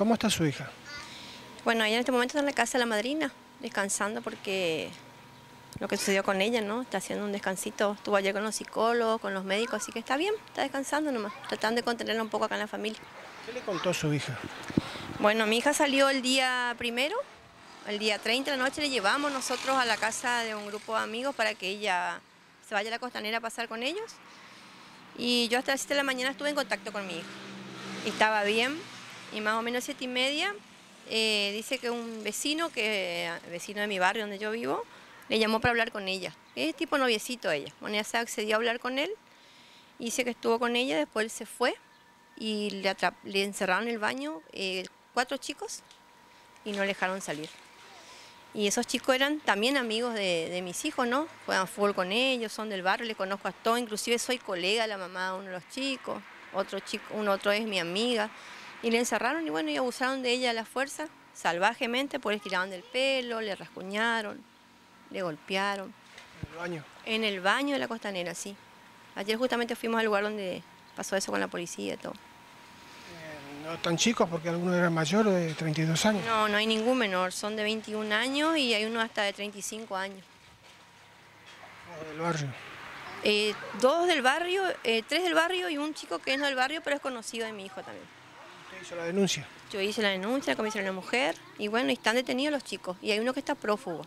¿Cómo está su hija? Bueno, ella en este momento está en la casa de la madrina, descansando porque lo que sucedió con ella, ¿no? Está haciendo un descansito. Estuvo ayer con los psicólogos, con los médicos, así que está bien, está descansando nomás, tratando de contenerla un poco acá en la familia. ¿Qué le contó su hija? Bueno, mi hija salió el día primero, el día 30 de la noche le llevamos nosotros a la casa de un grupo de amigos para que ella se vaya a la costanera a pasar con ellos. Y yo hasta las 7 de la mañana estuve en contacto con mi hija. Estaba bien y más o menos siete y media eh, dice que un vecino, que vecino de mi barrio donde yo vivo, le llamó para hablar con ella. Es tipo noviecito ella. Bueno, ella se accedió a hablar con él. Dice que estuvo con ella, después él se fue y le, le encerraron en el baño eh, cuatro chicos y no le dejaron salir. Y esos chicos eran también amigos de, mis hijos, ¿no? Juegan fútbol con ellos, son del barrio, les conozco a todos, inclusive soy colega de la mamá de uno de los chicos, otro chico, uno otro es mi amiga. Y le encerraron y bueno, y abusaron de ella a la fuerza, salvajemente, pues le tiraron del pelo, le rascuñaron, le golpearon. ¿En el baño? En el baño de la costanera, sí. Ayer justamente fuimos al lugar donde pasó eso con la policía y todo no tan chicos porque algunos eran mayores de 32 años. No, no hay ningún menor, son de 21 años y hay uno hasta de 35 años. del barrio? Eh, dos del barrio, eh, tres del barrio y un chico que no del barrio pero es conocido de mi hijo también. ¿Usted hizo la denuncia? Yo hice la denuncia, la comisión de la mujer y bueno, están detenidos los chicos y hay uno que está prófugo.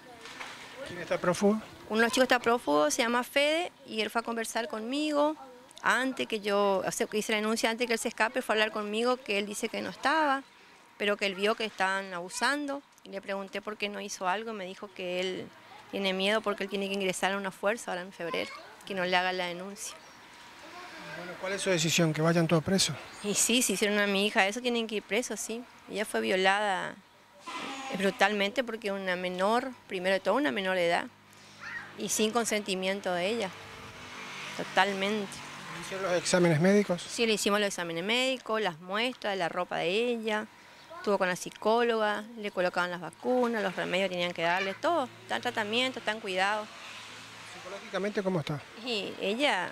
¿Quién está prófugo? Uno de los chicos está prófugo, se llama Fede y él fue a conversar conmigo, antes que yo, o sea, que hice la denuncia antes que él se escape, fue a hablar conmigo que él dice que no estaba, pero que él vio que estaban abusando. Y le pregunté por qué no hizo algo y me dijo que él tiene miedo porque él tiene que ingresar a una fuerza ahora en febrero, que no le haga la denuncia. Bueno, ¿cuál es su decisión? ¿Que vayan todos presos? Y sí, si hicieron a mi hija eso, tienen que ir presos, sí. Ella fue violada brutalmente porque una menor, primero de todo una menor de edad, y sin consentimiento de ella, totalmente. ¿Hicieron los exámenes médicos? Sí, le hicimos los exámenes médicos, las muestras, la ropa de ella, estuvo con la psicóloga, le colocaban las vacunas, los remedios tenían que darle, todo, en tratamiento, en cuidado. ¿Psicológicamente cómo está? Y ella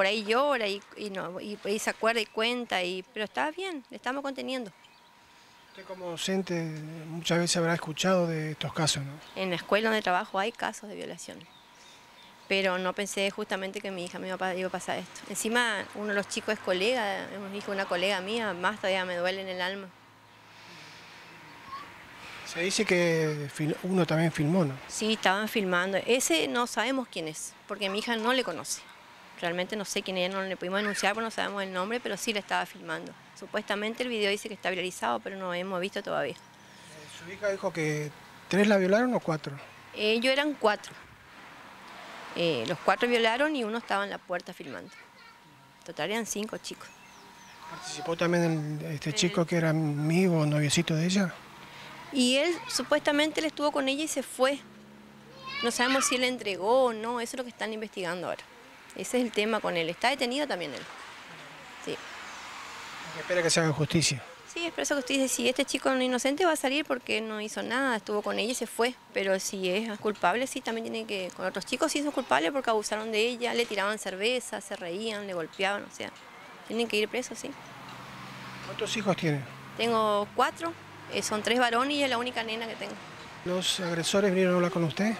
por ahí llora y, no, y, se acuerda y cuenta, y, pero está bien, le estamos conteniendo. Usted como docente muchas veces habrá escuchado de estos casos, ¿no? En la escuela donde trabajo hay casos de violaciones pero no pensé justamente que mi hija me iba a pasar esto. Encima uno de los chicos es colega, hemos dicho una colega mía, más todavía me duele en el alma. Se dice que uno también filmó, ¿no? Sí, estaban filmando. Ese no sabemos quién es, porque mi hija no le conoce. Realmente no sé quién es, no le pudimos denunciar porque no sabemos el nombre, pero sí le estaba filmando. Supuestamente el video dice que está viralizado, pero no hemos visto todavía. ¿Su hija dijo que tres la violaron o cuatro? Ellos eran cuatro. Eh, los cuatro violaron y uno estaba en la puerta filmando. Total eran cinco chicos. ¿Participó también este chico que era amigo o noviecito de ella? Y él supuestamente él estuvo con ella y se fue. No sabemos si él le entregó o no, eso es lo que están investigando ahora. Ese es el tema con él. Está detenido también él. Sí. Espera que se haga justicia. Sí, es por eso que usted dice, si este chico no inocente va a salir porque no hizo nada, estuvo con ella y se fue. Pero si es culpable, sí, también tiene que... Con otros chicos sí son culpables porque abusaron de ella, le tiraban cerveza, se reían, le golpeaban, o sea, tienen que ir presos, sí. ¿Cuántos hijos tiene? Tengo cuatro, eh, son tres varones y es la única nena que tengo. ¿Los agresores vinieron a hablar con usted?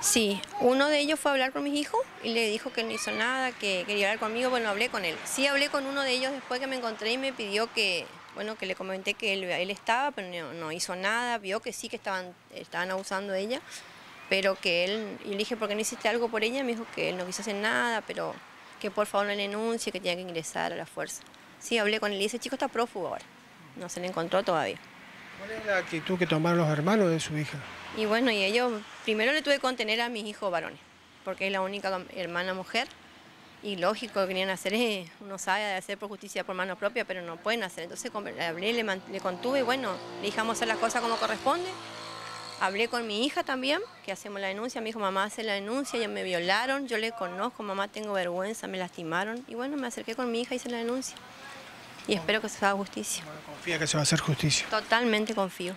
Sí, uno de ellos fue a hablar con mis hijos y le dijo que no hizo nada, que quería hablar conmigo, bueno, hablé con él. Sí hablé con uno de ellos después que me encontré y me pidió que bueno, que le comenté que él, estaba, pero no, hizo nada, vio que sí que estaban, estaban abusando de ella, pero que él, y le dije, ¿por qué no hiciste algo por ella? Me dijo que él no quiso hacer nada, pero que por favor no le denuncie, que tenía que ingresar a la fuerza. Sí, hablé con él y ese chico está prófugo ahora, no se le encontró todavía. ¿Cuál es la actitud que tomaron los hermanos de su hija? Y bueno, y ellos, primero le tuve que contener a mis hijos varones, porque es la única hermana mujer, y lógico que querían hacer, es, uno sabe de hacer por justicia por mano propia, pero no pueden hacer. Entonces hablé, le, le contuve y bueno, le dijimos hacer las cosas como corresponde. Hablé con mi hija también, que hacemos la denuncia. Me dijo, mamá, hace la denuncia, ya me violaron, yo le conozco, mamá, tengo vergüenza, me lastimaron. Y bueno, me acerqué con mi hija y hice la denuncia. Y espero que se haga justicia. confía que se va a hacer justicia. Totalmente confío.